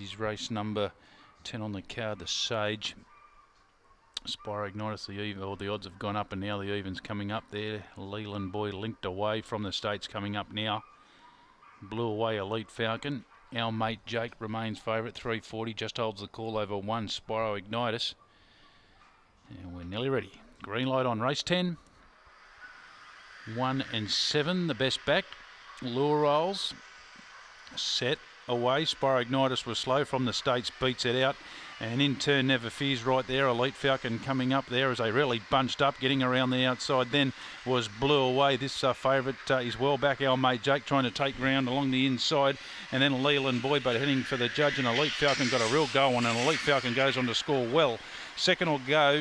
is race number 10 on the card, the Sage. Spiro Ignitus, the even, or the odds have gone up and now the evens coming up there. Leland Boy linked away from the states coming up now. Blew away Elite Falcon. Our mate Jake remains favourite, 340, just holds the call over one Spiro Ignitus. And we're nearly ready. Green light on race 10. One and seven, the best back. Lure rolls. Set away. Spiro Ignitus was slow from the States, beats it out. And in turn, Never Fears right there. Elite Falcon coming up there as they really bunched up, getting around the outside. Then was blew away. This uh, favourite uh, is well back. Our mate Jake trying to take ground along the inside. And then Leland Boyd, but heading for the judge. And Elite Falcon got a real go on. And Elite Falcon goes on to score well. Second will go.